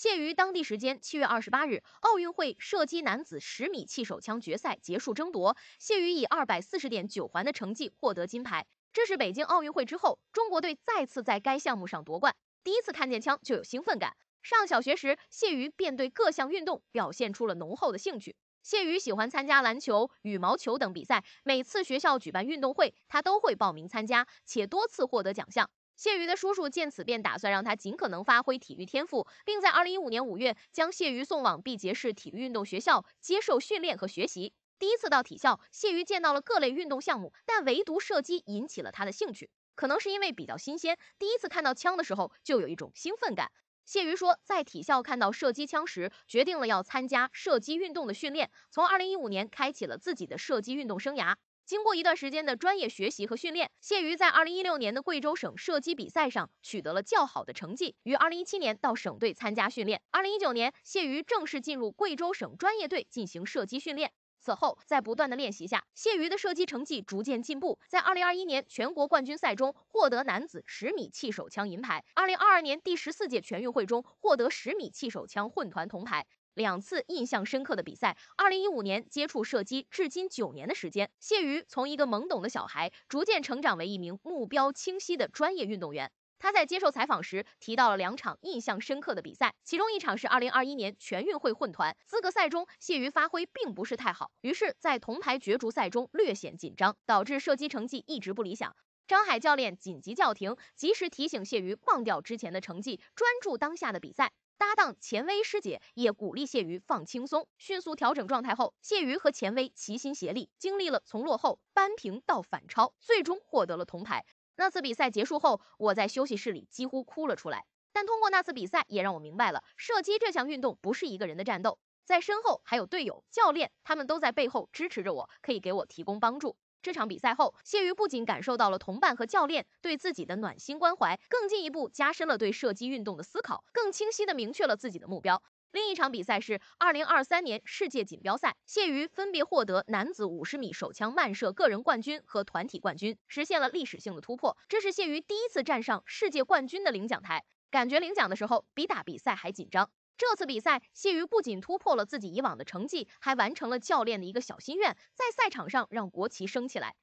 谢于当地时间七月二十八日，奥运会射击男子十米气手枪决赛结束争夺，谢瑜以二百四十点九环的成绩获得金牌。这是北京奥运会之后，中国队再次在该项目上夺冠。第一次看见枪就有兴奋感。上小学时，谢瑜便对各项运动表现出了浓厚的兴趣。谢瑜喜欢参加篮球、羽毛球等比赛，每次学校举办运动会，他都会报名参加，且多次获得奖项。谢瑜的叔叔见此便打算让他尽可能发挥体育天赋，并在二零一五年五月将谢瑜送往毕节市体育运动学校接受训练和学习。第一次到体校，谢瑜见到了各类运动项目，但唯独射击引起了他的兴趣。可能是因为比较新鲜，第一次看到枪的时候就有一种兴奋感。谢瑜说，在体校看到射击枪时，决定了要参加射击运动的训练，从二零一五年开启了自己的射击运动生涯。经过一段时间的专业学习和训练，谢瑜在二零一六年的贵州省射击比赛上取得了较好的成绩，于二零一七年到省队参加训练。二零一九年，谢瑜正式进入贵州省专业队进行射击训练。此后，在不断的练习下，谢瑜的射击成绩逐渐进步，在二零二一年全国冠军赛中获得男子十米气手枪银牌，二零二二年第十四届全运会中获得十米气手枪混团铜牌。两次印象深刻的比赛。二零一五年接触射击，至今九年的时间，谢瑜从一个懵懂的小孩，逐渐成长为一名目标清晰的专业运动员。他在接受采访时提到了两场印象深刻的比赛，其中一场是二零二一年全运会混团资格赛中，谢瑜发挥并不是太好，于是，在铜牌角逐赛中略显紧张，导致射击成绩一直不理想。张海教练紧急叫停，及时提醒谢瑜忘掉之前的成绩，专注当下的比赛。搭档钱薇师姐也鼓励谢瑜放轻松，迅速调整状态后，谢瑜和钱薇齐心协力，经历了从落后扳平到反超，最终获得了铜牌。那次比赛结束后，我在休息室里几乎哭了出来。但通过那次比赛，也让我明白了，射击这项运动不是一个人的战斗，在身后还有队友、教练，他们都在背后支持着我，可以给我提供帮助。这场比赛后，谢瑜不仅感受到了同伴和教练对自己的暖心关怀，更进一步加深了对射击运动的思考，更清晰地明确了自己的目标。另一场比赛是二零二三年世界锦标赛，谢瑜分别获得男子五十米手枪慢射个人冠军和团体冠军，实现了历史性的突破。这是谢瑜第一次站上世界冠军的领奖台，感觉领奖的时候比打比赛还紧张。这次比赛，谢瑜不仅突破了自己以往的成绩，还完成了教练的一个小心愿，在赛场上让国旗升起来。